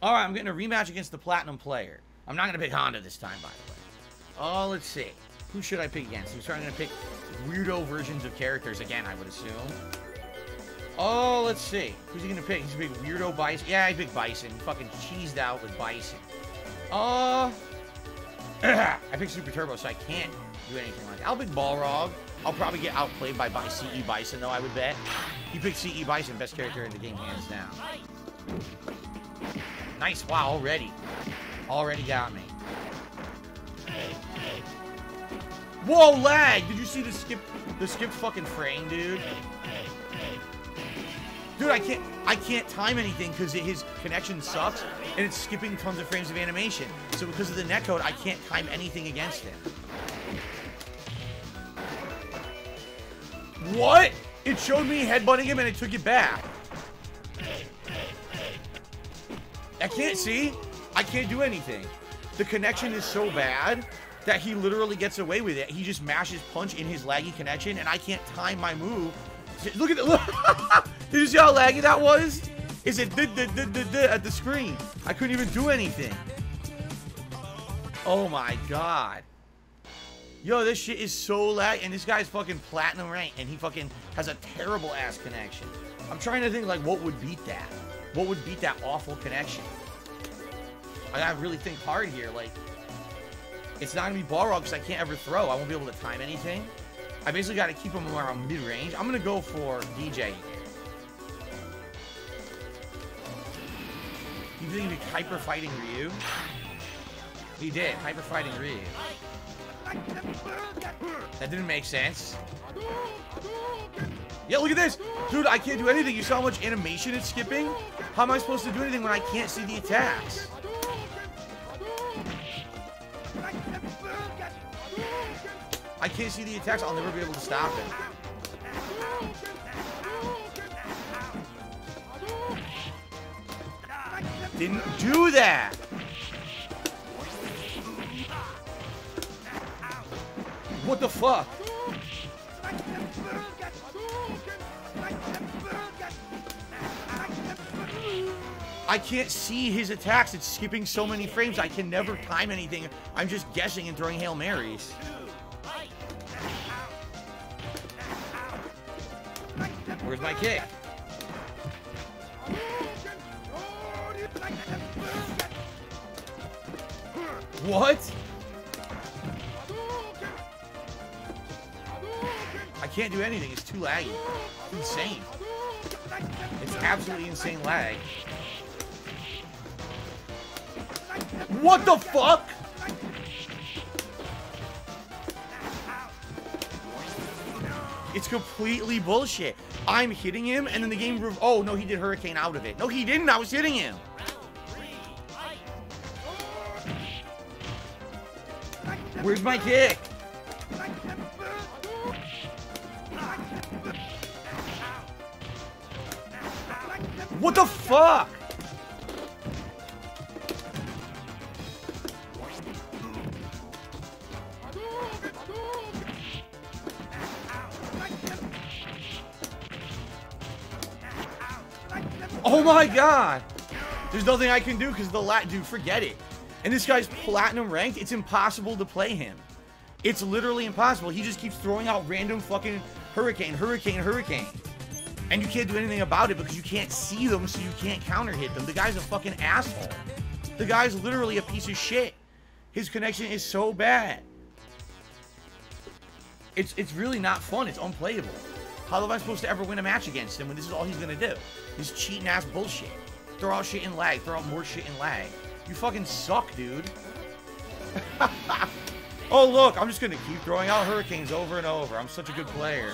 All right, I'm getting a rematch against the Platinum player. I'm not going to pick Honda this time, by the way. Oh, let's see. Who should I pick against? I'm starting to pick weirdo versions of characters again, I would assume. Oh, let's see. Who's he going to pick? He's to pick weirdo Bison. Yeah, I pick Bison. Fucking cheesed out with Bison. Uh, I picked Super Turbo, so I can't do anything like that. I'll pick Balrog. I'll probably get outplayed by, by CE Bison, though, I would bet. He picked CE Bison, best character in the game, hands down. Nice. Wow, already. Already got me. Whoa, lag! Did you see the skip the skip fucking frame, dude? Dude, I can't I can't time anything because his connection sucks and it's skipping tons of frames of animation. So because of the netcode, I can't time anything against him. What? It showed me headbutting him and it took it back. I can't see. I can't do anything. The connection is so bad that he literally gets away with it. He just mashes punch in his laggy connection, and I can't time my move. Look at the look. Did you see how laggy that was? Is it did, did, did, did, at the screen? I couldn't even do anything. Oh my god. Yo, this shit is so lag, and this guy's fucking platinum rank, and he fucking has a terrible ass connection. I'm trying to think like what would beat that. What would beat that awful connection? I gotta really think hard here. Like, it's not gonna be Balrog because I can't ever throw. I won't be able to time anything. I basically got to keep him around mid-range. I'm gonna go for DJ he'd be hyper fighting Ryu? He did, hyper fighting Ryu. That didn't make sense. Yeah, look at this! Dude, I can't do anything. You saw how much animation it's skipping? How am I supposed to do anything when I can't see the attacks? I can't see the attacks. I'll never be able to stop it. Didn't do that! What the fuck? I can't see his attacks. It's skipping so many frames. I can never time anything. I'm just guessing and throwing Hail Marys. Where's my kick? What? I can't do anything. It's too laggy. It's insane. It's absolutely insane lag. What the fuck? It's completely bullshit. I'm hitting him, and then the game... Oh, no, he did Hurricane out of it. No, he didn't. I was hitting him. Where's my kick? What the fuck? There's nothing I can do because the lat dude, forget it. And this guy's platinum ranked, it's impossible to play him. It's literally impossible. He just keeps throwing out random fucking hurricane, hurricane, hurricane. And you can't do anything about it because you can't see them, so you can't counter hit them. The guy's a fucking asshole. The guy's literally a piece of shit. His connection is so bad. It's it's really not fun. It's unplayable. How am I supposed to ever win a match against him when this is all he's gonna do? This cheating ass bullshit. Throw out shit in lag. Throw out more shit in lag. You fucking suck, dude. oh, look. I'm just gonna keep throwing out hurricanes over and over. I'm such a good player.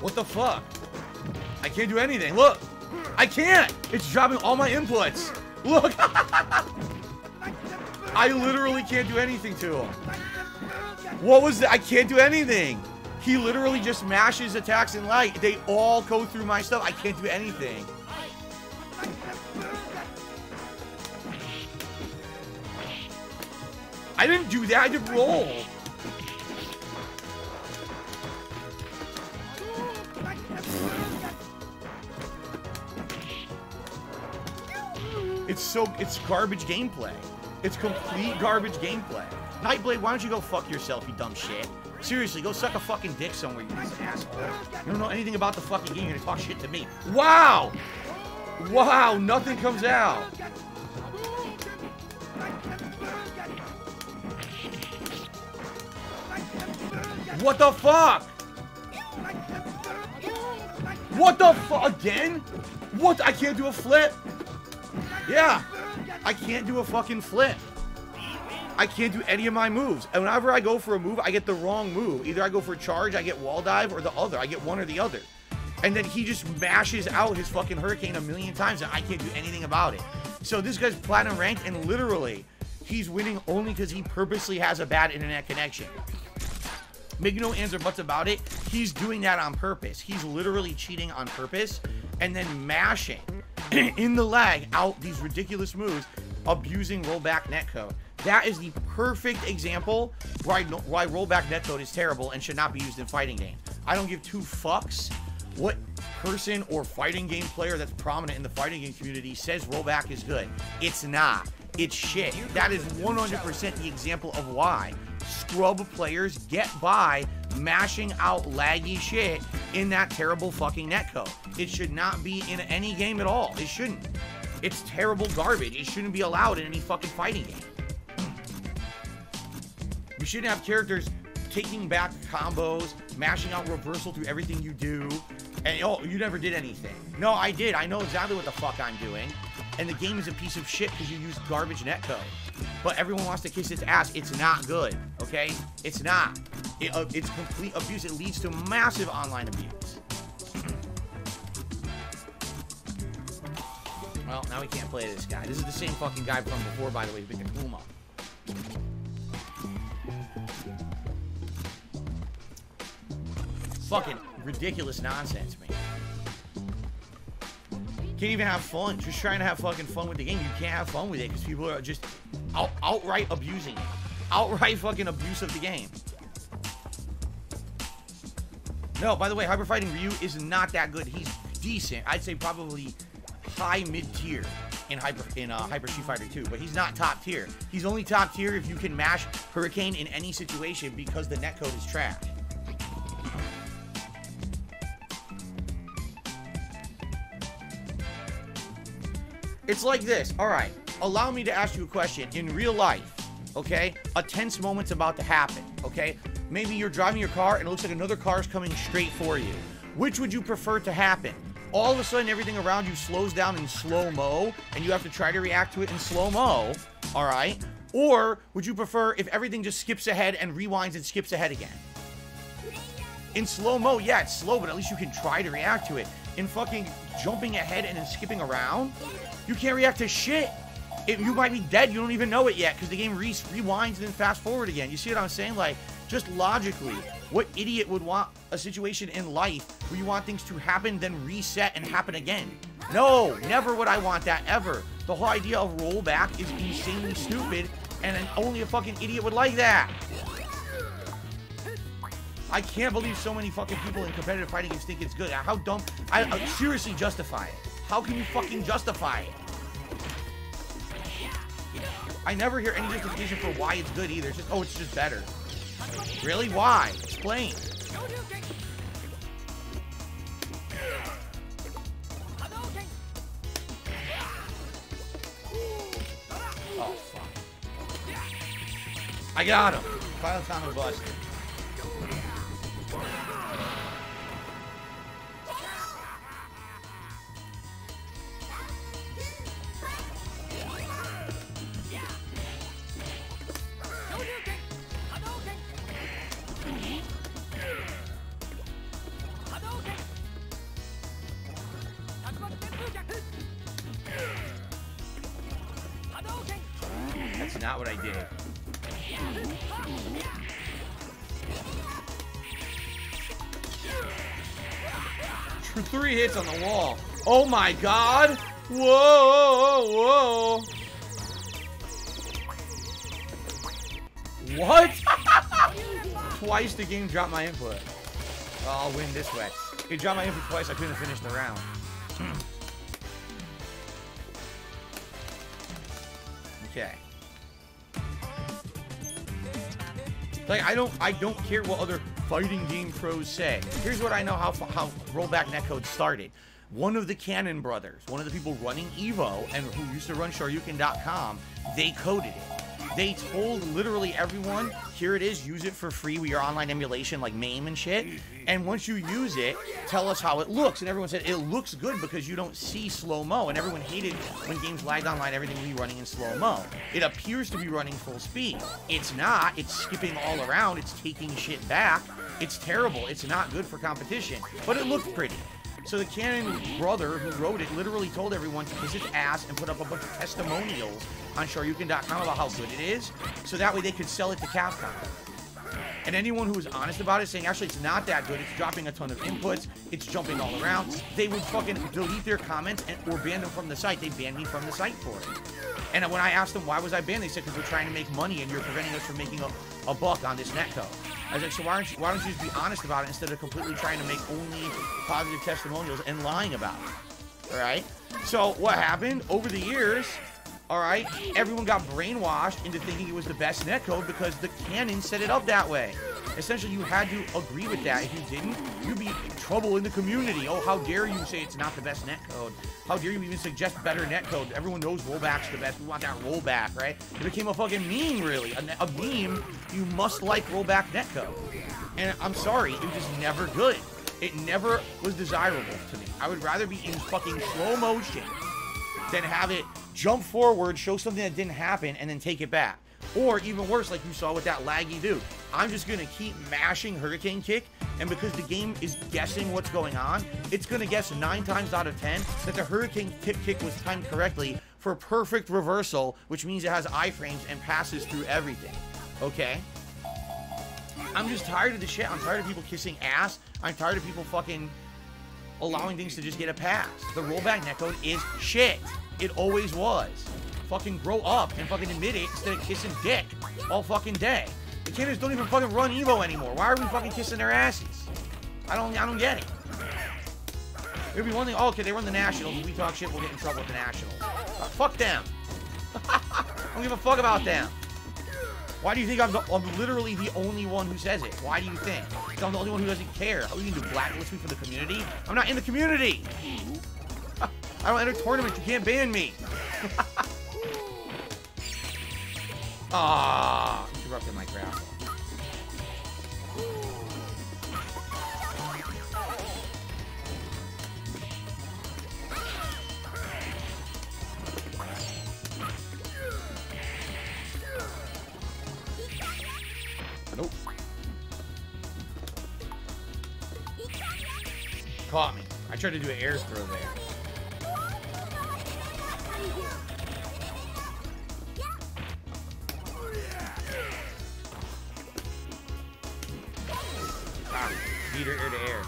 What the fuck? I can't do anything. Look. I can't. It's dropping all my inputs. Look. I literally can't do anything to him. What was that? I can't do anything. He literally just mashes attacks and light. They all go through my stuff. I can't do anything. I didn't do that. I did roll. It's so, it's garbage gameplay. It's complete garbage gameplay. Nightblade, why don't you go fuck yourself, you dumb shit? Seriously, go suck a fucking dick somewhere, you asshole. You don't know anything about the fucking game, you're gonna talk shit to me. Wow! Wow, nothing comes out. What the fuck? What the fuck? Again? What? I can't do a flip? Yeah. I can't do a fucking flip. I can't do any of my moves. And whenever I go for a move, I get the wrong move. Either I go for charge, I get wall dive, or the other. I get one or the other. And then he just mashes out his fucking hurricane a million times, and I can't do anything about it. So this guy's platinum ranked, and literally, he's winning only because he purposely has a bad internet connection. Make no ands or buts about it. He's doing that on purpose. He's literally cheating on purpose and then mashing in the lag out these ridiculous moves, abusing rollback netcode. That is the perfect example why, why rollback netcode is terrible and should not be used in fighting games. I don't give two fucks what person or fighting game player that's prominent in the fighting game community says rollback is good. It's not. It's shit. That is 100% the example of why scrub players get by mashing out laggy shit in that terrible fucking netcode. It should not be in any game at all. It shouldn't. It's terrible garbage. It shouldn't be allowed in any fucking fighting game. You shouldn't have characters taking back combos, mashing out reversal through everything you do, and oh, you never did anything. No, I did. I know exactly what the fuck I'm doing. And the game is a piece of shit because you use garbage netcode but everyone wants to kiss its ass. It's not good, okay? It's not. It, uh, it's complete abuse. It leads to massive online abuse. well, now we can't play this guy. This is the same fucking guy from before, by the way, Big Puma. Fucking ridiculous nonsense, man. Can't even have fun. Just trying to have fucking fun with the game. You can't have fun with it because people are just out, outright abusing it. Outright fucking abuse of the game. No, by the way, Hyper Fighting Ryu is not that good. He's decent. I'd say probably high mid tier in Hyper in uh, Hyper Street Fighter 2, but he's not top tier. He's only top tier if you can mash Hurricane in any situation because the netcode is trash. It's like this. All right allow me to ask you a question. In real life, okay, a tense moment's about to happen, okay? Maybe you're driving your car and it looks like another car is coming straight for you. Which would you prefer to happen? All of a sudden, everything around you slows down in slow-mo, and you have to try to react to it in slow-mo, all right? Or would you prefer if everything just skips ahead and rewinds and skips ahead again? In slow-mo, yeah, it's slow, but at least you can try to react to it. In fucking jumping ahead and then skipping around, you can't react to shit it, you might be dead. You don't even know it yet because the game re rewinds and then fast forward again. You see what I'm saying? Like, just logically, what idiot would want a situation in life where you want things to happen, then reset and happen again? No, never would I want that ever. The whole idea of rollback is insanely stupid, and only a fucking idiot would like that. I can't believe so many fucking people in competitive fighting games think it's good. How dumb. I, I seriously justify it. How can you fucking justify it? I never hear any justification for why it's good either. It's just, oh, it's just better. Really? Why? Explain. Oh, fuck. I got him. Final Atomic Buster. Not what I did. Three hits on the wall. Oh my god! Whoa, whoa! What? twice the game dropped my input. Oh, I'll win this way. It dropped my input twice, I couldn't finish the round. Like I don't I don't care what other fighting game pros say. Here's what I know how how rollback netcode started. One of the Cannon brothers, one of the people running Evo and who used to run Shoryuken.com, they coded it. They told literally everyone, here it is, use it for free with your online emulation like MAME and shit. And once you use it, tell us how it looks. And everyone said, it looks good because you don't see slow-mo. And everyone hated when games lagged online, everything would be running in slow-mo. It appears to be running full speed. It's not. It's skipping all around. It's taking shit back. It's terrible. It's not good for competition. But it looked pretty. So the Cannon brother who wrote it literally told everyone to kiss his ass and put up a bunch of testimonials on Shoryuken.com about how good it is, so that way they could sell it to Capcom. And anyone who was honest about it, saying actually it's not that good, it's dropping a ton of inputs, it's jumping all around, they would fucking delete their comments and, or ban them from the site. They banned me from the site for it. And when I asked them why was I banned, they said because we're trying to make money and you're preventing us from making a, a buck on this netcode. I was like, so why don't you why don't you just be honest about it instead of completely trying to make only positive testimonials and lying about it? All right. So what happened over the years? All right, everyone got brainwashed into thinking it was the best netcode because the Cannon set it up that way. Essentially, you had to agree with that. If you didn't, you'd be in trouble in the community. Oh, how dare you say it's not the best netcode? How dare you even suggest better netcode? Everyone knows rollback's the best. We want that rollback, right? It became a fucking meme, really. A, a meme, you must like rollback netcode. And I'm sorry, it was just never good. It never was desirable to me. I would rather be in fucking slow motion than have it jump forward, show something that didn't happen, and then take it back. Or even worse, like you saw with that laggy dude. I'm just gonna keep mashing Hurricane Kick, and because the game is guessing what's going on, it's gonna guess nine times out of ten that the Hurricane Kick kick was timed correctly for perfect reversal, which means it has iframes and passes through everything. Okay? I'm just tired of the shit. I'm tired of people kissing ass. I'm tired of people fucking allowing things to just get a pass. The rollback netcode is shit. It always was. Fucking grow up and fucking admit it instead of kissing dick all fucking day. The kids don't even fucking run Evo anymore. Why are we fucking kissing their asses? I don't I don't get it. It'd be one thing, oh, okay, they run the Nationals. We talk shit, we'll get in trouble with the Nationals. Uh, fuck them. I don't give a fuck about them. Why do you think I'm, the, I'm literally the only one who says it? Why do you think? I'm the only one who doesn't care. How are you going to blacklist me for the community? I'm not in the community. I don't enter tournaments. You can't ban me. Ah, interrupted my grapple. Nope. Caught me. I tried to do an air throw there. To air.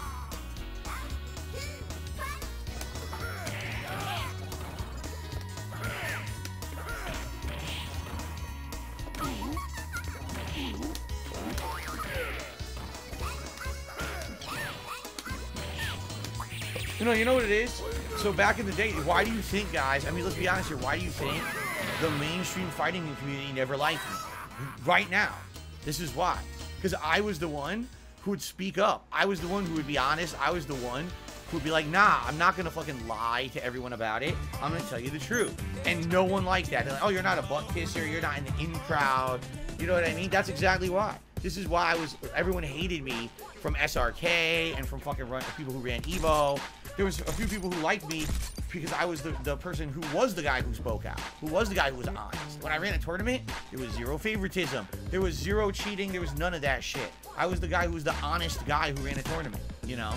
You know, you know what it is? So back in the day, why do you think, guys, I mean, let's be honest here, why do you think the mainstream fighting community never liked me? Right now. This is why. Because I was the one who would speak up. I was the one who would be honest. I was the one who would be like, nah, I'm not gonna fucking lie to everyone about it. I'm gonna tell you the truth. And no one liked that. They're like, oh, you're not a butt kisser, you're not in the in crowd. You know what I mean? That's exactly why. This is why I was everyone hated me from SRK and from fucking run, people who ran Evo. There was a few people who liked me because I was the, the person who was the guy who spoke out, who was the guy who was honest. When I ran a tournament, there was zero favoritism. There was zero cheating. There was none of that shit. I was the guy who was the honest guy who ran a tournament, you know?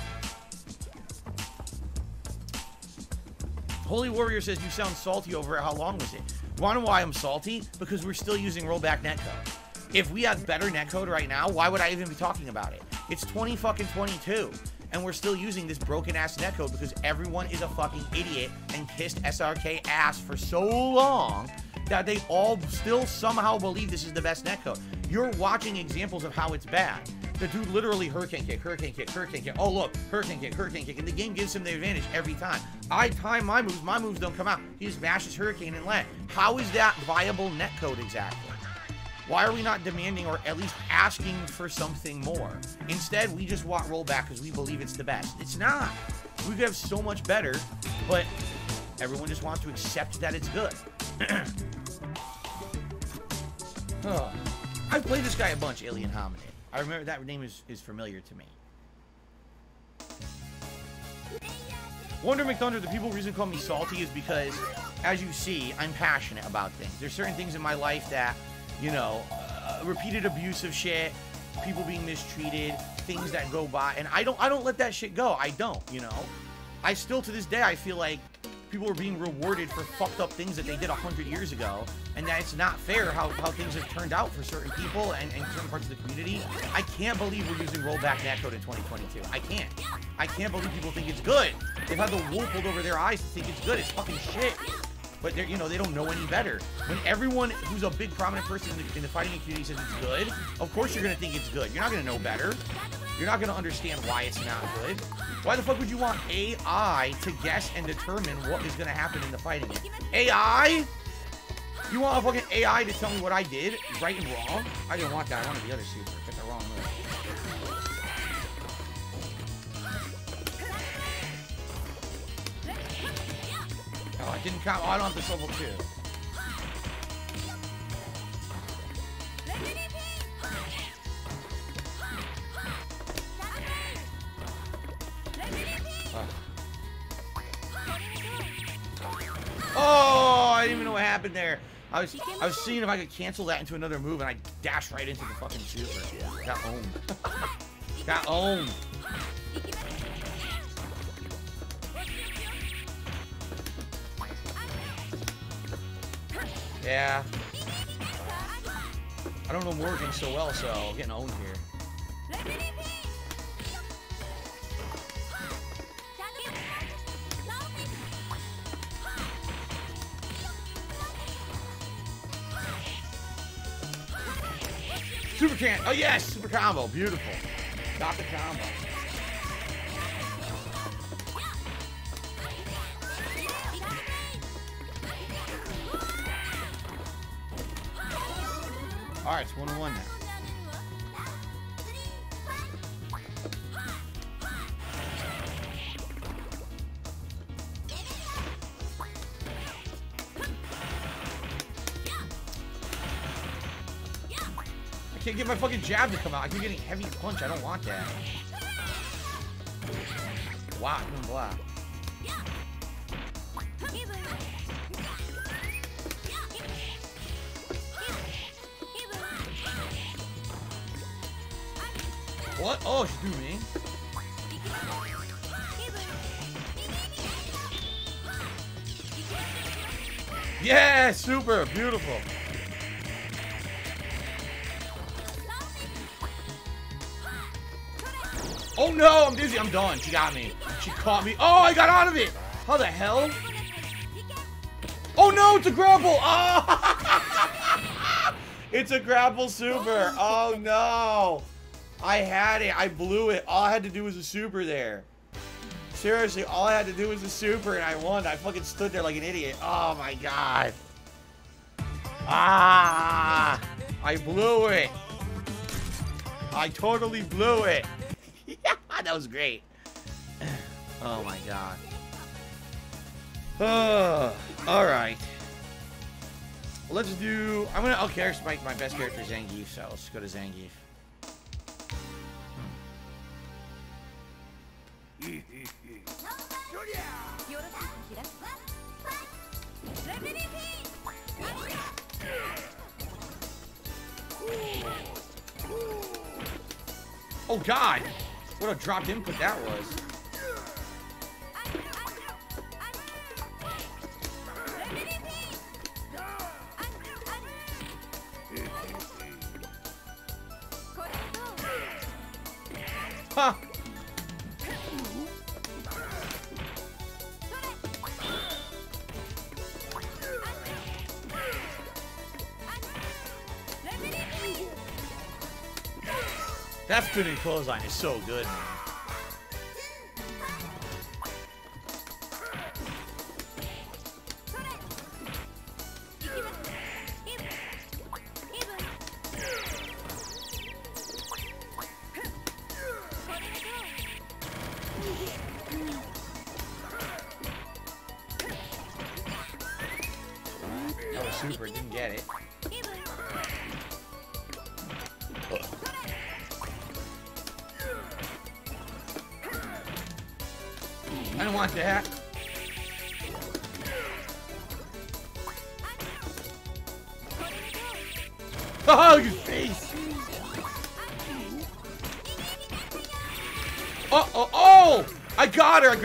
Holy Warrior says you sound salty over it. How long was it? Wanna know why I'm salty? Because we're still using rollback netcode. If we had better netcode right now, why would I even be talking about it? It's 20 fucking 22 and we're still using this broken ass netcode because everyone is a fucking idiot and kissed SRK ass for so long that they all still somehow believe this is the best netcode. you're watching examples of how it's bad. The dude literally hurricane kick, hurricane kick, hurricane kick. Oh, look, hurricane kick, hurricane kick. And the game gives him the advantage every time. I time my moves, my moves don't come out. He just mashes hurricane and land. How is that viable netcode exactly? Why are we not demanding or at least asking for something more? Instead, we just want rollback because we believe it's the best. It's not. We could have so much better, but everyone just wants to accept that it's good. oh. I've played this guy a bunch, Alien Hominid. I remember that name is, is familiar to me. Wonder McThunder, the people reason call me salty is because, as you see, I'm passionate about things. There's certain things in my life that, you know, uh, repeated abusive shit, people being mistreated, things that go by, and I don't I don't let that shit go. I don't, you know. I still to this day I feel like people are being rewarded for fucked up things that they did a hundred years ago, and that it's not fair how, how things have turned out for certain people and, and certain parts of the community. I can't believe we're using rollback netcode in 2022. I can't. I can't believe people think it's good. They've had the wool pulled over their eyes to think it's good. It's fucking shit. But you know, they don't know any better. When everyone who's a big prominent person in the, in the fighting community says it's good, of course you're gonna think it's good. You're not gonna know better. You're not gonna understand why it's not good. Why the fuck would you want AI to guess and determine what is gonna happen in the fighting game? AI? You want a fucking AI to tell me what I did, right and wrong? I didn't want that. I wanted the other super. I didn't count. I don't have this level two. Oh, I didn't even know what happened there. I was I was seeing if I could cancel that into another move, and I dashed right into the fucking super. Got owned. Got owned. Yeah. I don't know Morrigan so well, so getting owned here. Super can. Oh yes, super combo. Beautiful. Got the combo. All right, it's one on one now. I can't get my fucking jab to come out. I keep getting heavy punch. I don't want that. Wow, blah. Yeah, super, beautiful. Oh no, I'm dizzy. I'm done. She got me. She caught me. Oh, I got out of it. How the hell? Oh no, it's a grapple. Oh, it's a grapple super. Oh no. I had it. I blew it. All I had to do was a super there. Seriously, all I had to do was a super and I won. I fucking stood there like an idiot. Oh my god. Ah! I blew it. I totally blew it. that was great. Oh my god. Oh, all right. Let's do. I'm gonna. Okay, I my my best character Zangief, so let's go to Zangief. God! What a dropped input that was. Spinning clothesline is so good,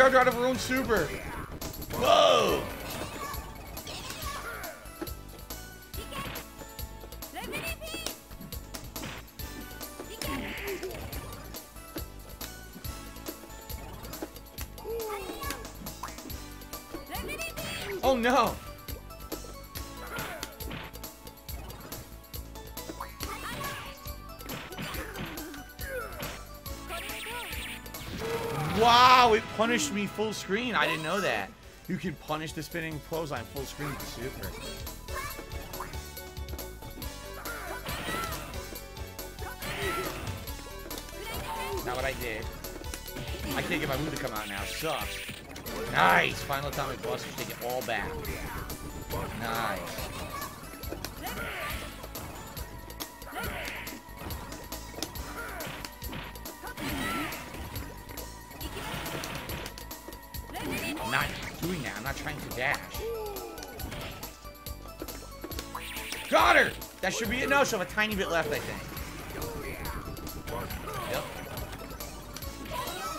got her! I grabbed her out of her own super! Whoa! Oh no! Punished me full screen. I didn't know that. You can punish the spinning clothesline full screen with the super. Not what I did. I can't get my move to come out now. Sucks. Nice. Final atomic buster. Take it all back. Nice. That should be it. No, she'll have a tiny bit left, I think. Yep.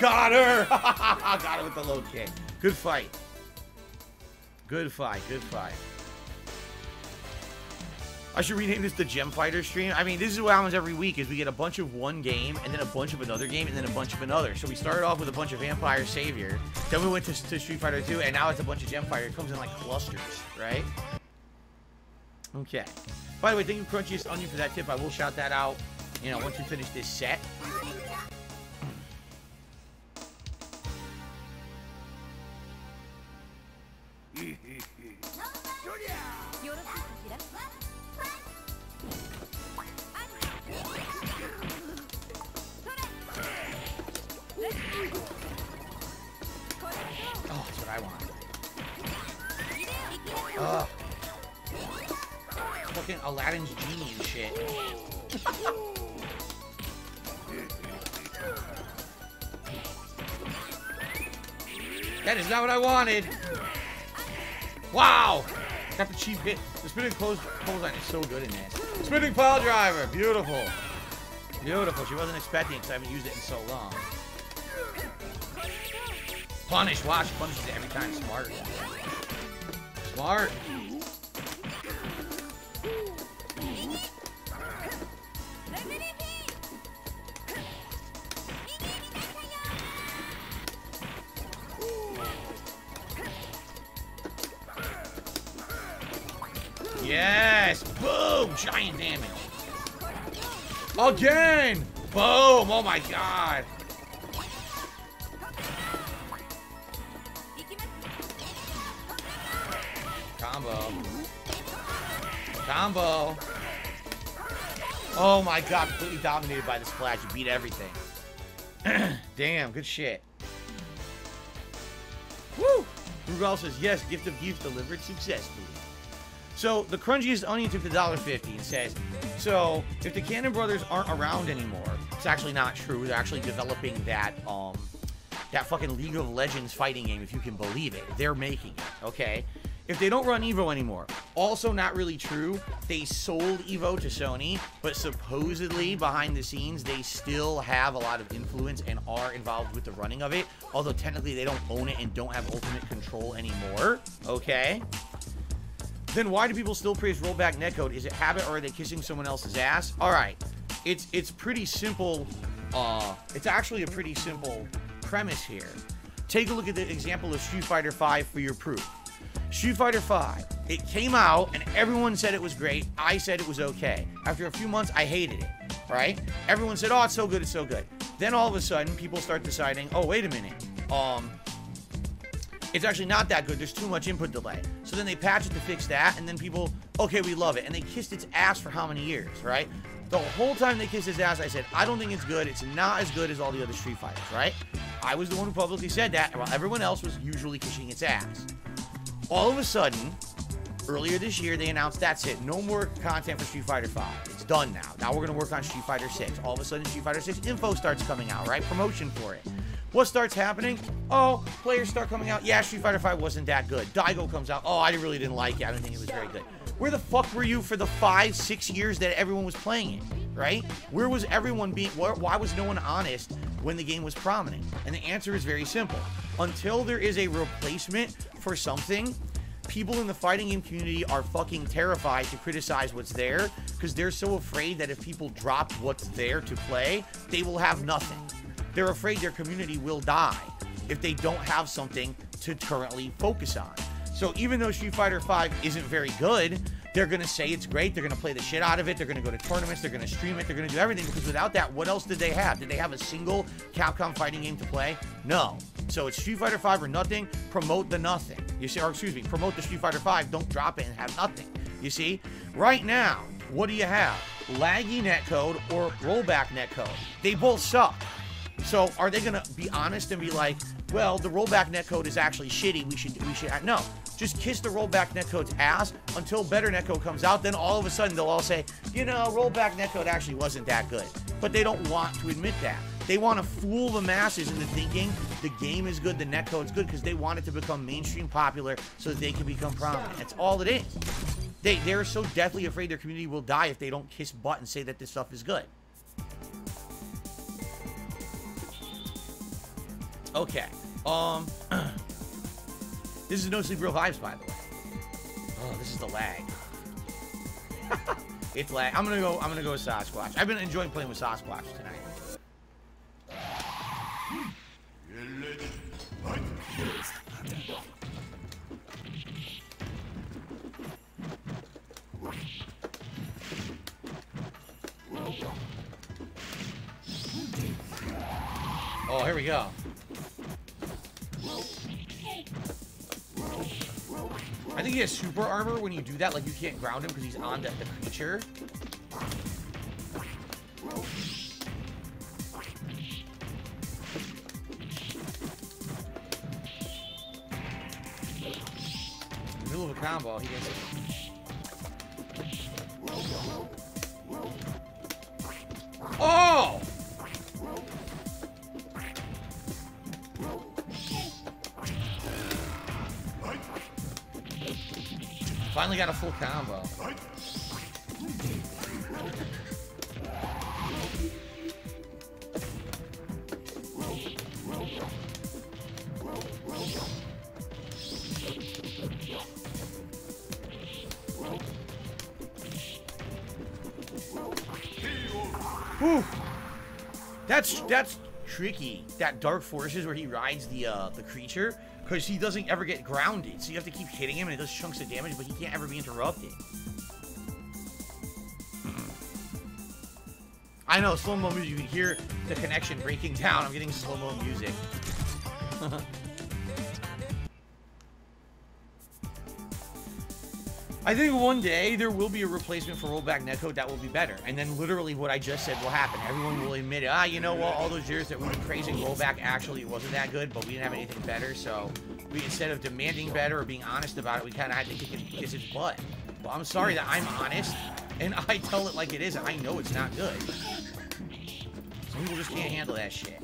Got her! Got her with the low kick. Good fight. Good fight. Good fight. I should rename this the Gem Fighter stream. I mean, this is what happens every week is we get a bunch of one game, and then a bunch of another game, and then a bunch of another. So we started off with a bunch of Vampire Savior, then we went to, to Street Fighter 2, and now it's a bunch of Gem Fighter. It comes in like clusters, right? Okay. By the way, thank you, Crunchiest Onion, for that tip. I will shout that out, you know, once we finish this set. Oh, that's what I want. Ugh. Fucking Aladdin's genie and shit. that is not what I wanted. Wow. Got the cheap hit. The spinning close clothesline is so good in this. Spinning pile driver. Beautiful. Beautiful. She wasn't expecting it because I haven't used it in so long. Punish. Watch. Punishes it every time. Smart. Smart. Again! Boom! Oh my god! Combo. Combo. Oh my god, completely dominated by the splash. You beat everything. Damn, good shit. Woo! Rugal says, yes, gift of gift delivered successfully. So the crunchiest onion took the $1.50 and says, so if the Cannon Brothers aren't around anymore, it's actually not true. They're actually developing that um that fucking League of Legends fighting game, if you can believe it. They're making it, okay? If they don't run Evo anymore, also not really true. They sold Evo to Sony, but supposedly behind the scenes, they still have a lot of influence and are involved with the running of it. Although technically they don't own it and don't have ultimate control anymore. Okay? Then why do people still praise rollback netcode? Is it habit or are they kissing someone else's ass? All right, it's it's pretty simple. Uh, it's actually a pretty simple premise here. Take a look at the example of Street Fighter V for your proof. Street Fighter V, it came out and everyone said it was great. I said it was okay. After a few months, I hated it. right? Everyone said, "Oh, it's so good, it's so good." Then all of a sudden, people start deciding, "Oh, wait a minute, um, it's actually not that good. There's too much input delay." So then they patch it to fix that, and then people, "Okay, we love it," and they kissed its ass for how many years, right? The whole time they kissed his ass, I said, I don't think it's good. It's not as good as all the other Street Fighters, right? I was the one who publicly said that, while everyone else was usually kissing its ass. All of a sudden, earlier this year, they announced that's it. No more content for Street Fighter 5. It's done now. Now we're going to work on Street Fighter 6. All of a sudden, Street Fighter 6 info starts coming out, right? Promotion for it. What starts happening? Oh, players start coming out. Yeah, Street Fighter 5 wasn't that good. Daigo comes out. Oh, I really didn't like it. I don't think it was very good. Where the fuck were you for the five, six years that everyone was playing it, right? Where was everyone being, why was no one honest when the game was prominent? And the answer is very simple. Until there is a replacement for something, people in the fighting game community are fucking terrified to criticize what's there because they're so afraid that if people drop what's there to play, they will have nothing. They're afraid their community will die if they don't have something to currently focus on. So even though Street Fighter V isn't very good, they're to say it's great. They're to play the shit out of it. They're to go to tournaments. They're to stream it. They're to do everything because without that, what else did they have? Did they have a single Capcom fighting game to play? No. So it's Street Fighter V or nothing. Promote the nothing. You see, or excuse me, promote the Street Fighter V. Don't drop it and have nothing. You see? Right now, what do you have? Laggy netcode or rollback netcode? They both suck. So are they going to be honest and be like, well, the rollback netcode is actually shitty. We should, we should, no. Just kiss the rollback netcode's ass until better netcode comes out. Then all of a sudden they'll all say, you know, rollback netcode actually wasn't that good. But they don't want to admit that. They want to fool the masses into thinking the game is good, the netcode's good, because they want it to become mainstream popular so that they can become prominent. That's all it is. They, they're so deathly afraid their community will die if they don't kiss butt and say that this stuff is good. Okay. Um, this is No Sleep Real Vibes, by the way. Oh, this is the lag. it's lag. I'm gonna go. I'm gonna go with Sasquatch. I've been enjoying playing with Sasquatch tonight. Oh, here we go. I think he has super armor when you do that. Like, you can't ground him because he's on the, the creature. In the middle of a combo, he gets Oh! Finally got a full combo. Whew. That's that's tricky. That dark forces where he rides the uh, the creature because he doesn't ever get grounded. So you have to keep hitting him and it does chunks of damage, but he can't ever be interrupted. Hmm. I know, slow-mo music, you can hear the connection breaking down. I'm getting slow-mo music. I think one day there will be a replacement for rollback netcode that will be better. And then literally what I just said will happen. Everyone will admit it. Ah, you know what? All those years that we were praising rollback actually wasn't that good, but we didn't have anything better. So we instead of demanding better or being honest about it, we kind of had to kick, it, kiss its butt. Well, I'm sorry that I'm honest and I tell it like it is. And I know it's not good. Some people just can't handle that shit.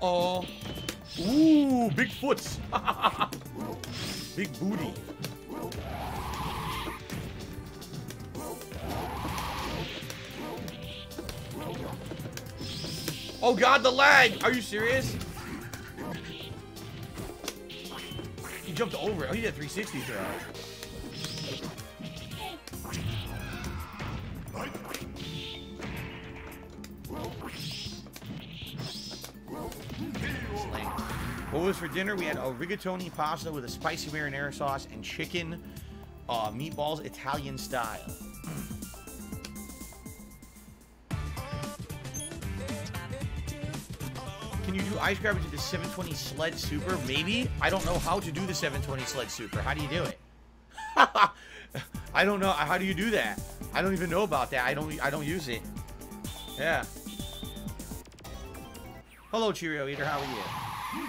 Uh-oh. Ooh, big foots. big booty. Oh god, the lag! Are you serious? He jumped over it. Oh, he did 360 throw. What was for dinner? We had a rigatoni pasta with a spicy marinara sauce and chicken uh, meatballs Italian style. Can you do ice garbage with the 720 sled super? Maybe. I don't know how to do the 720 sled super. How do you do it? I don't know. How do you do that? I don't even know about that. I don't. I don't use it. Yeah. Hello, Cheerio Eater. How are you?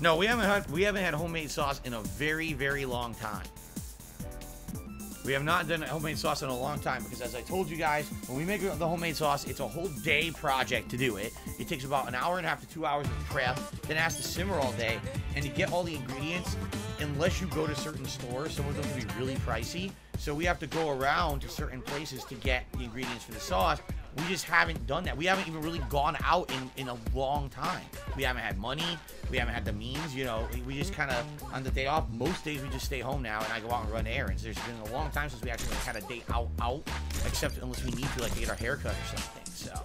No, we haven't had we haven't had homemade sauce in a very very long time. We have not done homemade sauce in a long time because, as I told you guys, when we make the homemade sauce, it's a whole day project to do it. It takes about an hour and a half to two hours of prep, then it has to simmer all day, and to get all the ingredients, unless you go to certain stores, some of them can be really pricey. So we have to go around to certain places to get the ingredients for the sauce. We just haven't done that. We haven't even really gone out in, in a long time. We haven't had money. We haven't had the means. You know, we, just kind of, on the day off, most days we just stay home now and I go out and run errands. There's been a long time since we actually had a day out, out, except unless we need to, like, to get our hair cut or something. So.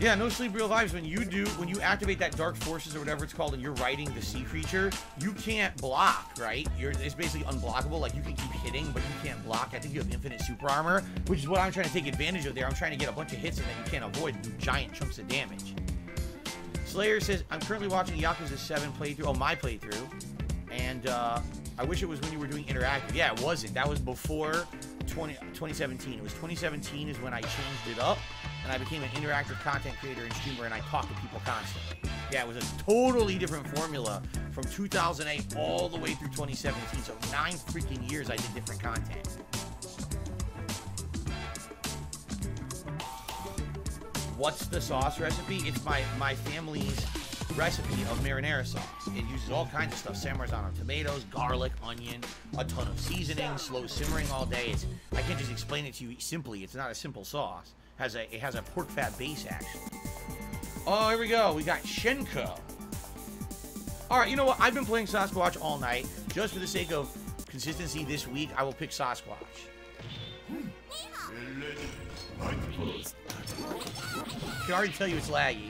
Yeah, no sleep, real vibes. When you do, when you activate that dark forces or whatever it's called, and you're riding the sea creature, you can't block, right? You're it's basically unblockable. Like you can keep hitting, but you can't block. I think you have infinite super armor, which is what I'm trying to take advantage of there. I'm trying to get a bunch of hits and that you can't avoid and do giant chunks of damage. Slayer says, I'm currently watching Yakuza 7 playthrough. Oh, my playthrough. And uh, I wish it was when you were doing interactive. Yeah, it wasn't. That was before 20, 2017. It was 2017 is when I changed it up and I became an interactive content creator and streamer and I talk to people constantly. Yeah, it was a totally different formula from 2008 all the way through 2017. So nine freaking years I did different content. What's the sauce recipe? It's my, my family's recipe of marinara sauce. It uses all kinds of stuff. San Marzano tomatoes, garlic, onion, a ton of seasoning, slow simmering all day. It's, I can't just explain it to you simply. It's not a simple sauce. It has a, it has a pork fat base, actually. Oh, here we go. We got Hsien-Ko. All right, you know what? I've been playing Sasquatch all night. Just for the sake of consistency this week, I will pick Sasquatch. I can already tell you it's laggy.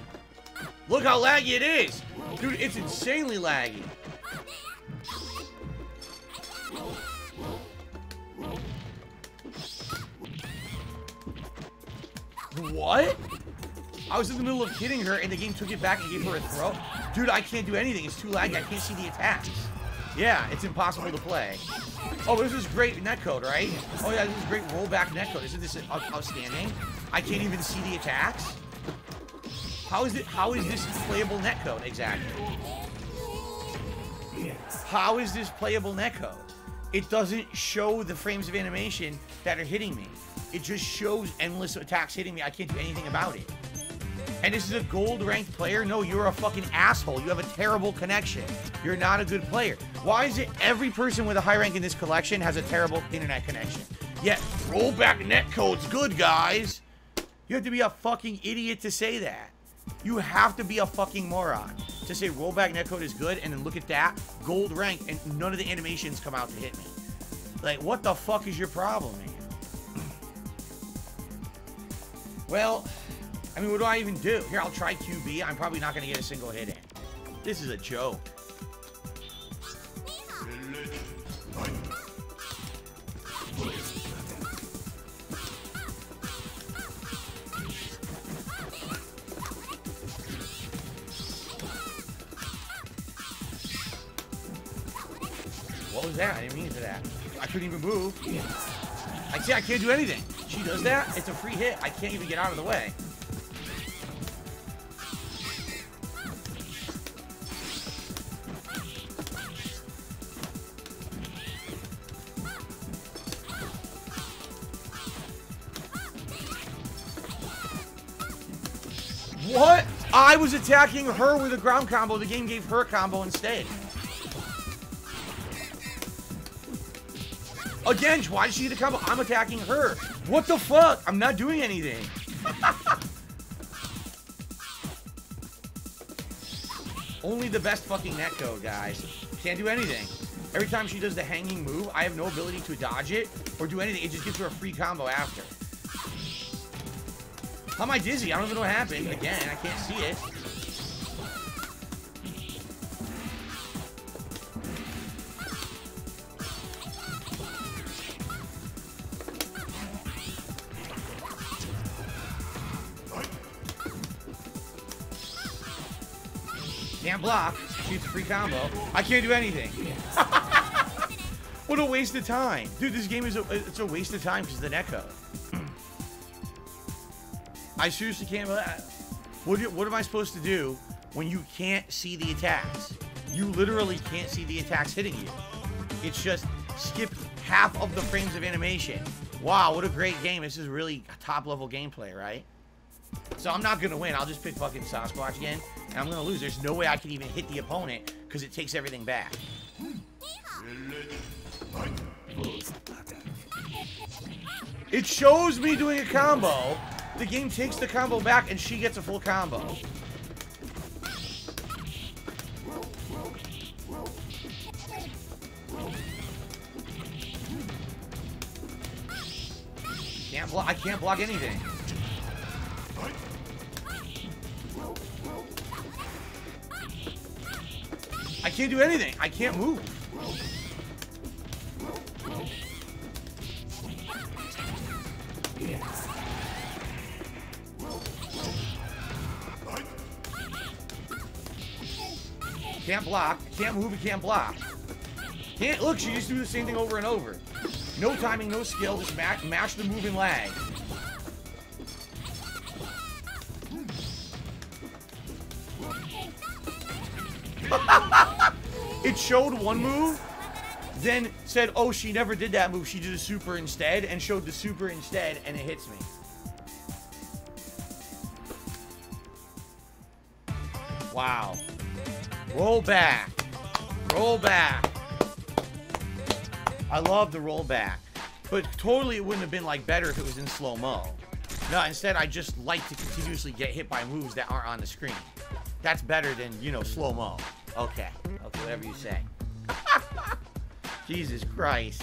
Look how laggy it is! Dude, it's insanely laggy. What? I was in the middle of hitting her and the game took it back and gave her a throw. Dude, I can't do anything. It's too laggy. I can't see the attacks. Yeah, it's impossible to play. Oh, this is great netcode, right? Oh yeah, this is great rollback netcode. Isn't this outstanding? I can't even see the attacks. How is it? How is this playable netcode exactly? How is this playable netcode? It doesn't show the frames of animation that are hitting me. It just shows endless attacks hitting me. I can't do anything about it. And this is a gold ranked player? No, you're a fucking asshole. You have a terrible connection. You're not a good player. Why is it every person with a high rank in this collection has a terrible internet connection? Yet, rollback netcode's good, guys. You have to be a fucking idiot to say that. You have to be a fucking moron to say rollback netcode is good and then look at that, gold rank, and none of the animations come out to hit me. Like, what the fuck is your problem, man? Well, I mean, what do I even do? Here, I'll try Q-Bee. I'm probably not going to get a single hit in. This is a joke. What was that? I didn't mean to that. I couldn't even move. I see I can't do anything. She does that, it's a free hit. I can't even get out of the way. Was attacking her with a ground combo. The game gave her a combo instead. Again, why does she get a combo? I'm attacking her. What the fuck? I'm not doing anything. Only the best fucking netcode, guys. Can't do anything. Every time she does the hanging move, I have no ability to dodge it or do anything. It just gives her a free combo after. How am I dizzy? I don't even know what happened. Again, I can't see it. Can't block. Shoots a free combo. I can't do anything. what a waste of time. Dude, this game is a, it's a waste of time because of the netcode. I seriously can't. What, what am I supposed to do when you can't see the attacks? You literally can't see the attacks hitting you. It's just skip half of the frames of animation. Wow, what a great game. This is really a top level gameplay, right? So I'm not going to win. I'll just pick fucking Sasquatch again, and I'm going to lose. There's no way I can even hit the opponent because it takes everything back. It shows me doing a combo. The game takes the combo back, and she gets a full combo. Can't block. I can't block anything. I can't do anything. I can't move. Block. Can't move. and Can't block. Can't look. She just do the same thing over and over. No timing. No skill. Just mash, mash the move and lag. it showed one move, then said, oh, she never did that move. She did a super instead, and showed the super instead, and it hits me. Wow. Roll back. Roll back. I love the roll back. But totally it wouldn't have been like better if it was in slow-mo. No, instead I just like to continuously get hit by moves that aren't on the screen. That's better than, you know, slow-mo. Okay. Okay, whatever you say. Jesus Christ.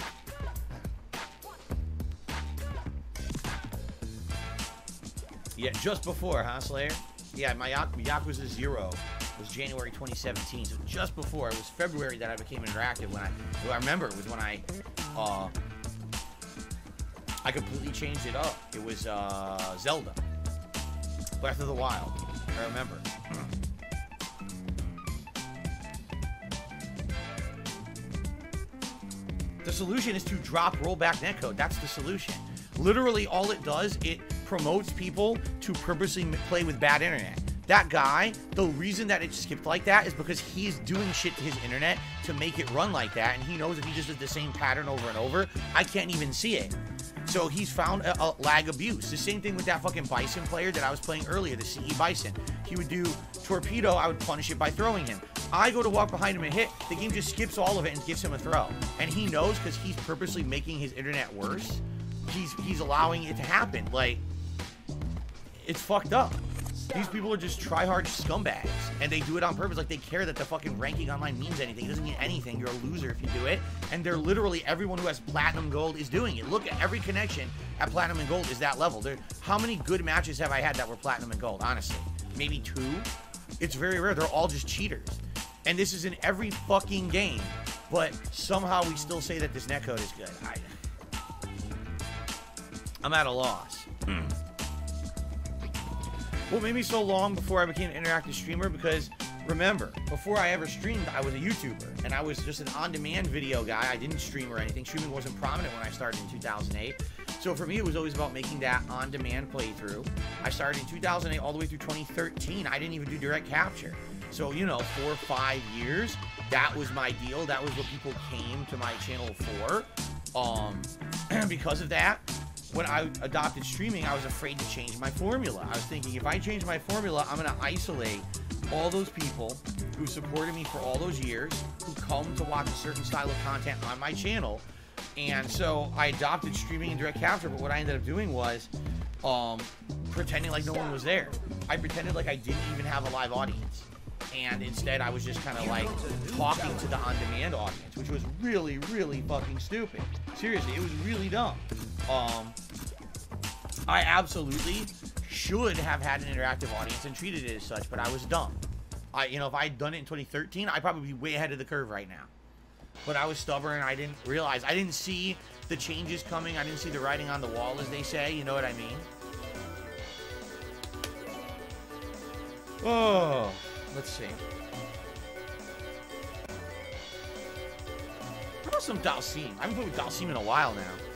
Yeah, just before, huh, Slayer? Yeah, my Yak- Yakuza Zero was January 2017, so just before. It was February that I became interactive. When I, well, I remember was when I, uh, I completely changed it up. It was uh, Zelda, Breath of the Wild. I remember. The solution is to drop rollback netcode. That's the solution. Literally, all it does, it promotes people to purposely play with bad internet. That guy, the reason that it skipped like that is because he's doing shit to his internet to make it run like that, and he knows if he just does the same pattern over and over, I can't even see it. So he's found a, a lag abuse. The same thing with that fucking Bison player that I was playing earlier, the CE Bison. He would do torpedo, I would punish it by throwing him. I go to walk behind him and hit, the game just skips all of it and gives him a throw. And he knows because he's purposely making his internet worse. He's he's allowing it to happen. Like it's fucked up. These people are just try-hard scumbags, and they do it on purpose. Like they care that the fucking ranking online means anything. It doesn't mean anything. You're a loser if you do it. And they're literally everyone who has platinum gold is doing it. Look at every connection at platinum and gold is that level. How many good matches have I had that were platinum and gold? Honestly, maybe two. It's very rare. They're all just cheaters, and this is in every fucking game. but somehow we still say that this netcode is good. I, I'm at a loss. Hmm. What made me so long before I became an interactive streamer? Because remember, before I ever streamed, I was a YouTuber and I was just an on-demand video guy. I didn't stream or anything. Streaming wasn't prominent when I started in 2008. So for me, it was always about making that on-demand playthrough. I started in 2008 all the way through 2013. I didn't even do direct capture. So, you know, four or five years, that was my deal. That was what people came to my channel for. Um, because of that, when I adopted streaming, I was afraid to change my formula. I was thinking, if I change my formula, I'm going to isolate all those people who supported me for all those years, who come to watch a certain style of content on my channel. And so I adopted streaming and direct capture, but what I ended up doing was um, pretending like no one was there. I pretended like I didn't even have a live audience. And instead, I was just kind of like talking to the on demand audience, which was really, really fucking stupid. Seriously, it was really dumb. Um, I absolutely should have had an interactive audience and treated it as such, but I was dumb. I, you know, if I had done it in 2013, I'd probably be way ahead of the curve right now. But I was stubborn. I didn't realize. I didn't see the changes coming. I didn't see the writing on the wall, as they say. You know what I mean? Oh, let's see. How about some Dhalsim? I haven't played with Dhalsim in a while now.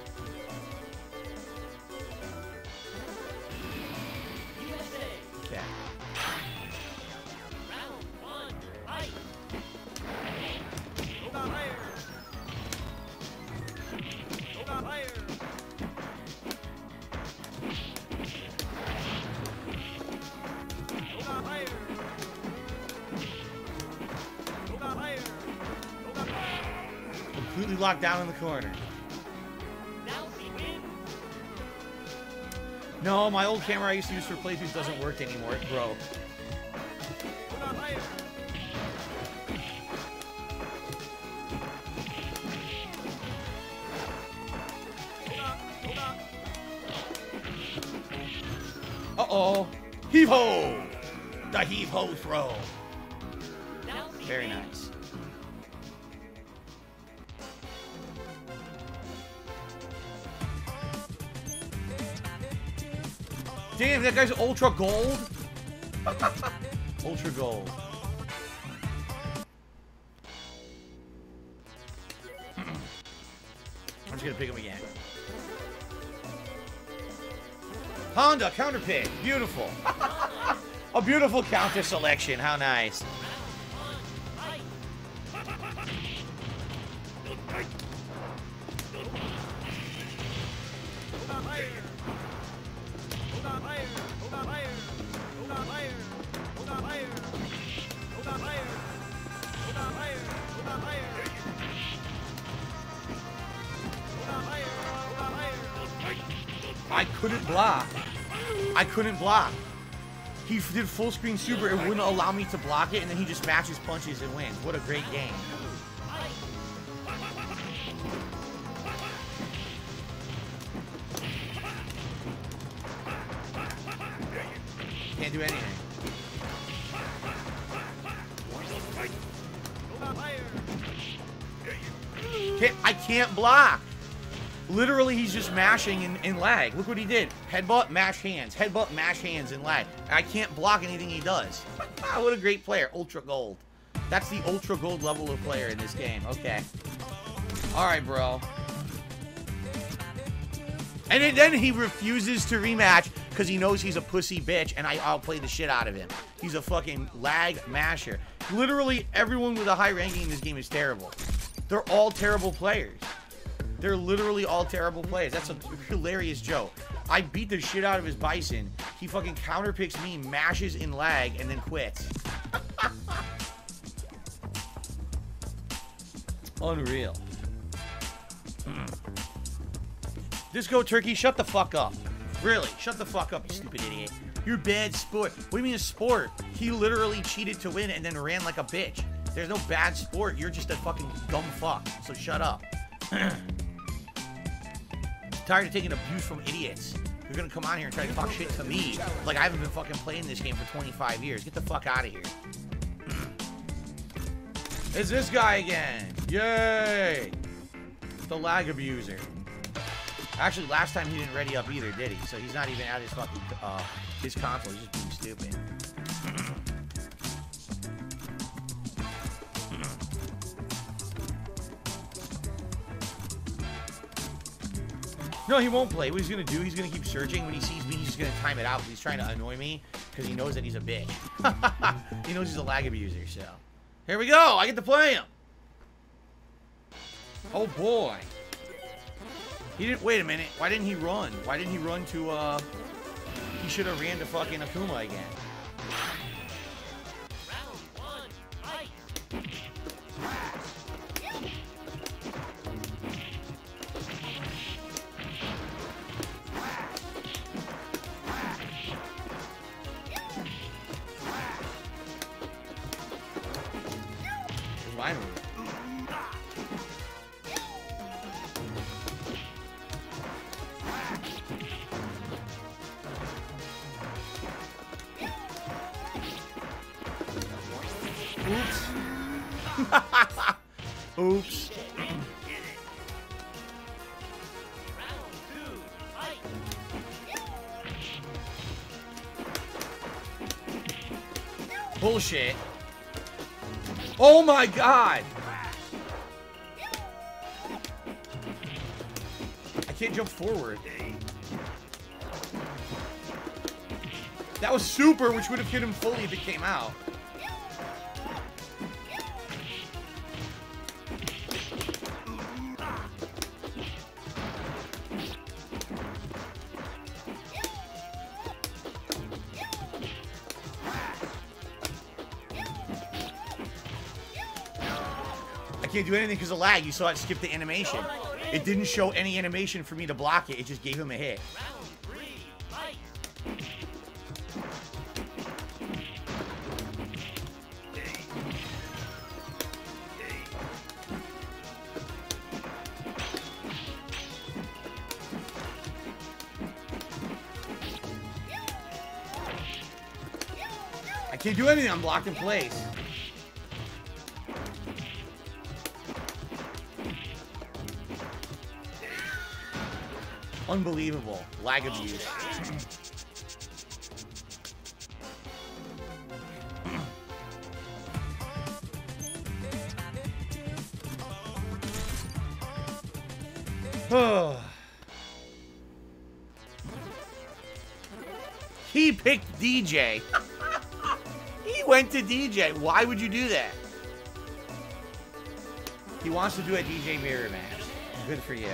Locked down in the corner. No, my old camera I used to use for playthroughs doesn't work anymore. Broke. Uh-oh. Heave-ho! The heave-ho throw. Guy's ultra gold. ultra gold. I'm just gonna pick him again. Honda counter pick. Beautiful. A beautiful counter selection. How nice. Couldn't block. He did full screen super, it wouldn't allow me to block it, and then he just matches punches and wins. What a great game. Can't do anything. Can't, I can't block. Literally, he's just mashing in, in lag. Look what he did. Headbutt, mash hands. Headbutt, mash hands in lag. I can't block anything he does. what a great player. Ultra gold. That's the ultra gold level of player in this game. Okay. Alright, bro. And then he refuses to rematch because he knows he's a pussy bitch and I, I'll play the shit out of him. He's a fucking lag masher. Literally, everyone with a high ranking in this game is terrible. They're all terrible players. They're literally all terrible plays. That's a hilarious joke. I beat the shit out of his Bison. He fucking counterpicks me, mashes in lag, and then quits. Unreal. Mm. Disco Turkey, shut the fuck up. Really, shut the fuck up, you stupid idiot. You're bad sport. What do you mean a sport? He literally cheated to win and then ran like a bitch. There's no bad sport. You're just a fucking dumb fuck. So shut up. Tired of taking abuse from idiots. You're gonna come on here and try to talk shit to me like I haven't been fucking playing this game for 25 years. Get the fuck out of here. It's this guy again. Yay! The lag abuser. Actually, last time he didn't ready up either, did he? So he's not even at his fucking, uh, his console. He's just being stupid. No, he won't play. What he's gonna do, he's gonna keep searching. When he sees me, he's just gonna time it out. He's trying to annoy me because he knows that he's a bitch. he knows he's a lag abuser, so. Here we go! I get to play him! Oh boy. He didn't, wait a minute. Why didn't he run? Why didn't he run to, uh, he should have ran to fucking Akuma again. Bullshit. Oh my god! I can't jump forward. That was super, which would have hit him fully if it came out. Can't do anything because of lag. You saw it skip the animation. It didn't show any animation for me to block it. It just gave him a hit. I can't do anything. I'm locked in place. Unbelievable. Lag abuse. he picked Dee Jay. he went to Dee Jay. Why would you do that? He wants to do a Dee Jay mirror match. Good for you.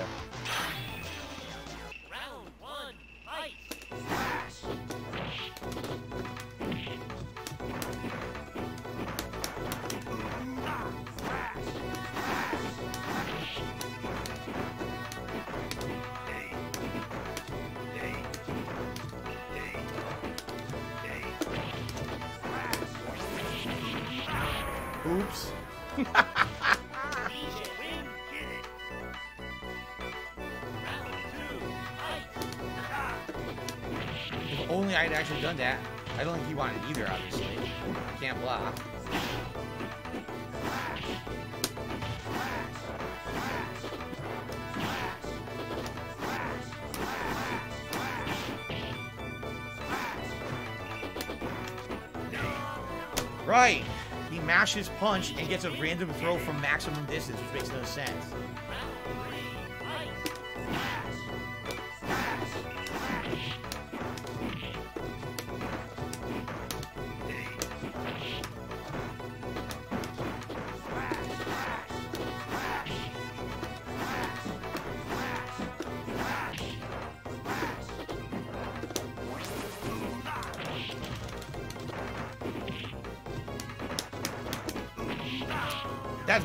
Right. He mashes punch and gets a random throw from maximum distance, which makes no sense.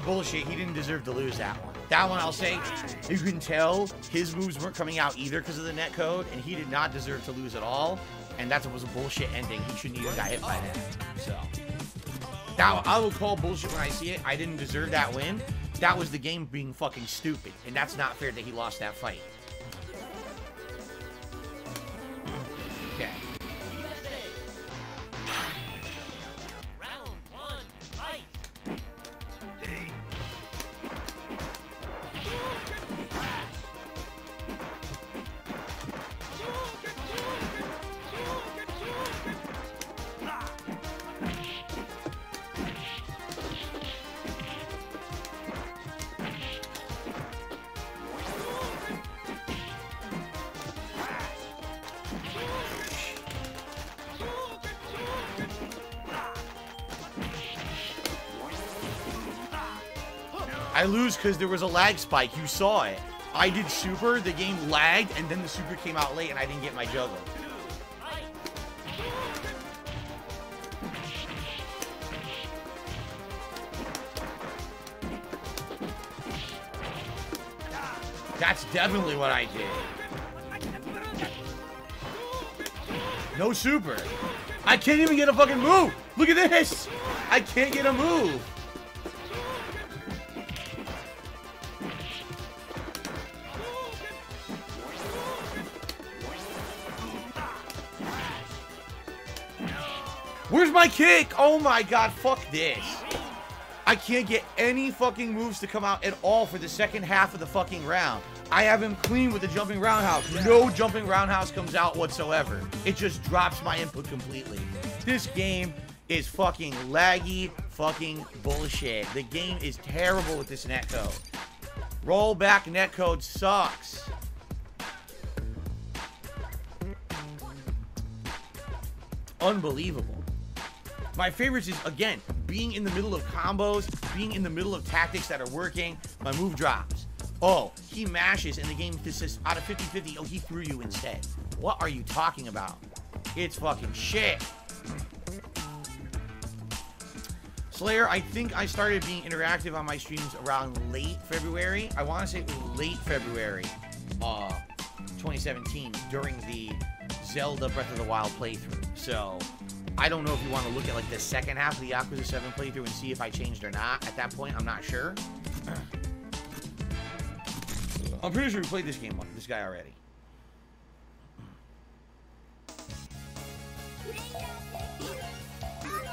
Bullshit. He didn't deserve to lose that one. That one, I'll say, you can tell his moves weren't coming out either because of the net code, and he did not deserve to lose at all. And that was a bullshit ending. He shouldn't even got hit by that. So, that I will call bullshit when I see it. I didn't deserve that win. That was the game being fucking stupid, and that's not fair that he lost that fight. Because there was a lag spike. You saw it. I did super, the game lagged, and then the super came out late and I didn't get my juggle. That's definitely what I did. No super. I can't even get a fucking move. Look at this. I can't get a move. Kick? Oh my god, fuck this. I can't get any fucking moves to come out at all for the second half of the fucking round. I have him clean with the jumping roundhouse. No jumping roundhouse comes out whatsoever. It just drops my input completely. This game is fucking laggy fucking bullshit. The game is terrible with this netcode. Rollback netcode sucks. Unbelievable. My favorites is, again, being in the middle of combos, being in the middle of tactics that are working. My move drops. Oh, he mashes and the game says out of 50-50, oh, he threw you instead. What are you talking about? It's fucking shit. Slayer, I think I started being interactive on my streams around late February. I want to say late February, uh, 2017, during the Zelda Breath of the Wild playthrough. So, I don't know if you want to look at like the second half of the Yakuza 7 playthrough and see if I changed or not. At that point, I'm not sure. I'm pretty sure we played this game, on this guy already.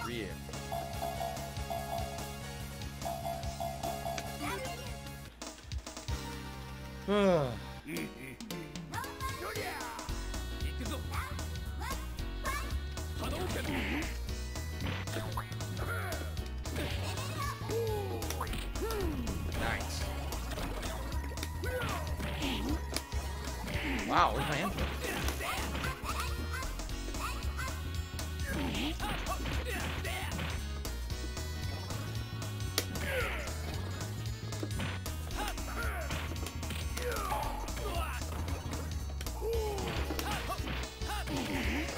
Ryu. nice. Mm. Wow, where's my input?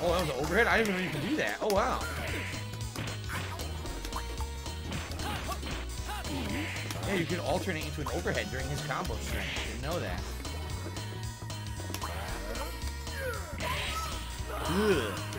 Oh, that was an overhead? I didn't even know you could do that. Oh, wow. Yeah, you can alternate into an overhead during his combo string. Didn't know that. Ugh.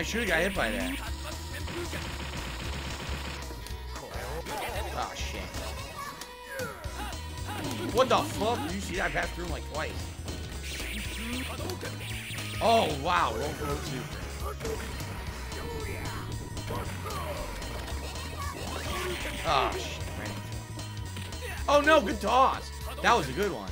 I should have got hit by that. Oh, shit. What the fuck? Did you see that? Passed through him like twice. Oh, wow. Oh, shit. Oh, no. Good toss. That was a good one.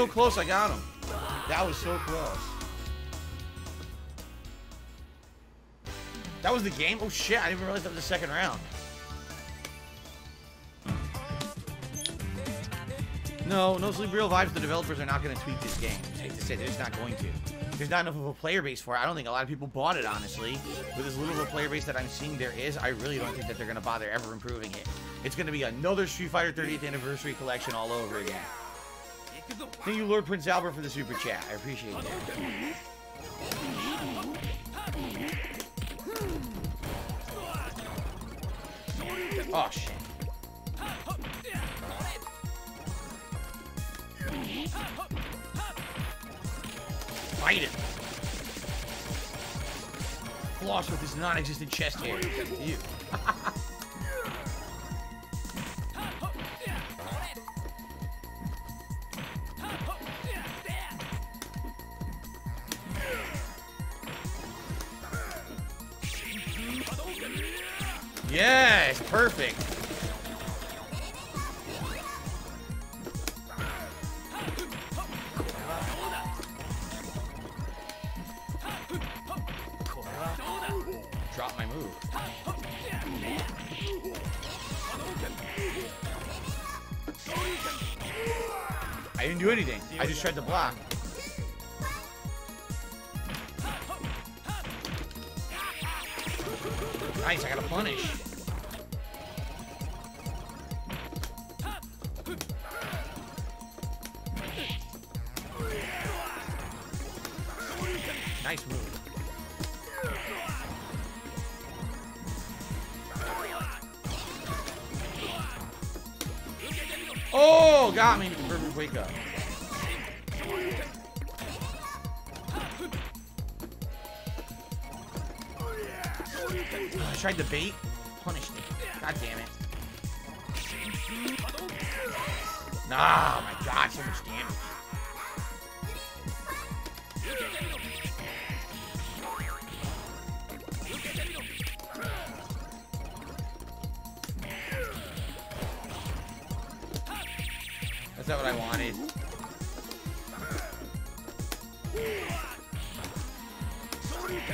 So close. I got him. That was so close. That was the game? Oh shit, I didn't even realize that was the second round. No, no Sleep Real Vibes, the developers are not going to tweak this game. I hate to say, they're just not going to. There's not enough of a player base for it. I don't think a lot of people bought it, honestly. With as little of a player base that I'm seeing there is, I really don't think that they're going to bother ever improving it. It's going to be another Street Fighter 30th Anniversary Collection all over again. Thank you, Lord Prince Albert, for the super chat. I appreciate that. Oh, shit. Fight him. Floss with his non-existent chest hair. You.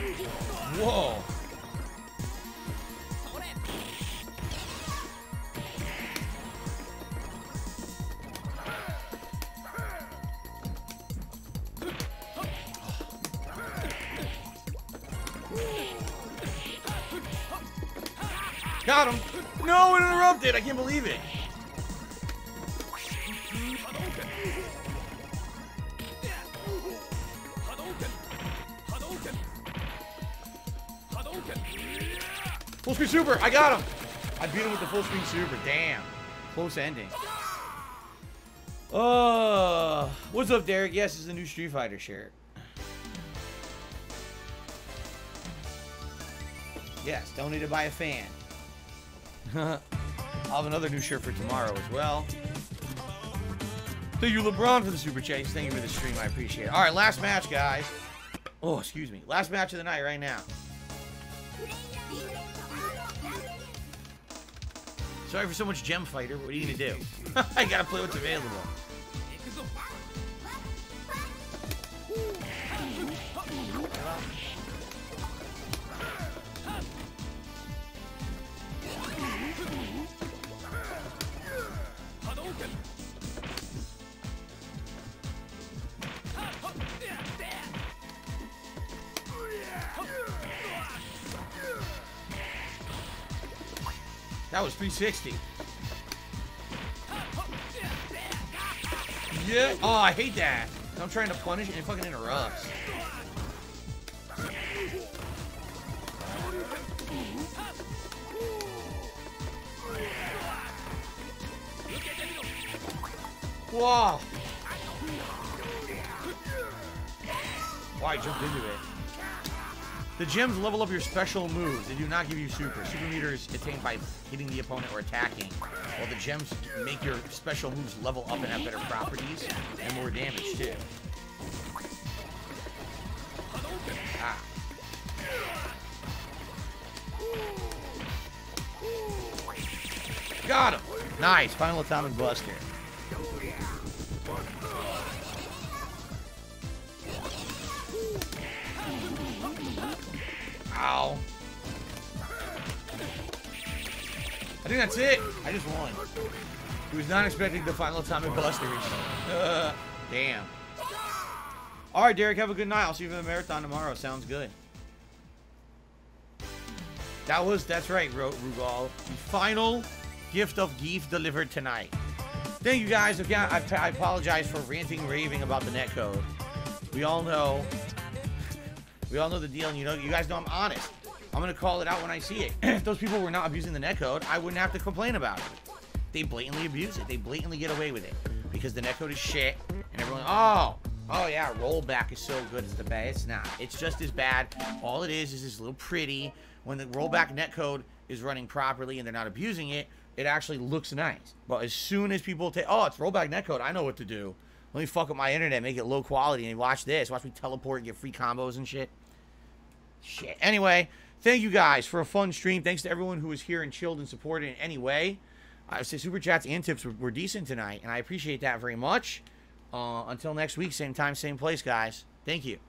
Whoa. Got him. No, it interrupted. I can't believe it. Screen super. I got him. I beat him with the full screen super. Damn. Close ending. Uh, what's up, Derek? Yes, it's the new Street Fighter shirt. Yes, donated by a fan. I'll have another new shirt for tomorrow as well. Thank you, LeBron, for the super chase. Thank you for the stream. I appreciate it. All right, last match, guys. Oh, excuse me. Last match of the night right now. Sorry for so much gem fighter. What are you gonna do? I gotta play what's available. 360. Yeah. Oh, I hate that. I'm trying to punish and it fucking interrupts. Whoa. Why I jumped into it? The gems level up your special moves. They do not give you super. Super meter is attained by hitting the opponent or attacking, while the gems make your special moves level up and have better properties and more damage too. Ah. Got him! Nice, final atomic buster. Think that's it. I just won. He was not expecting the final atomic busters. Uh, damn. All right, Derek, have a good night. I'll see you for the marathon tomorrow. Sounds good. That was, that's right, Rugal. The final gift of Gief delivered tonight. Thank you guys. Again, I, I apologize for ranting, raving about the netcode. We all know we all know the deal, and you know, you guys know I'm honest. I'm gonna call it out when I see it. if those people were not abusing the netcode, I wouldn't have to complain about it. They blatantly abuse it. They blatantly get away with it because the netcode is shit, and everyone, oh, oh yeah, rollback is so good. It's the best. It's not. It's just as bad. All it is is this little pretty. When the rollback netcode is running properly and they're not abusing it, it actually looks nice. But as soon as people take, oh, it's rollback netcode, I know what to do. Let me fuck up my internet, make it low quality, and watch this. Watch me teleport and get free combos and shit. Shit. Anyway, thank you guys for a fun stream. Thanks to everyone who was here and chilled and supported in any way. I would say super chats and tips were, were decent tonight, and I appreciate that very much. Uh, until next week, same time, same place, guys. Thank you.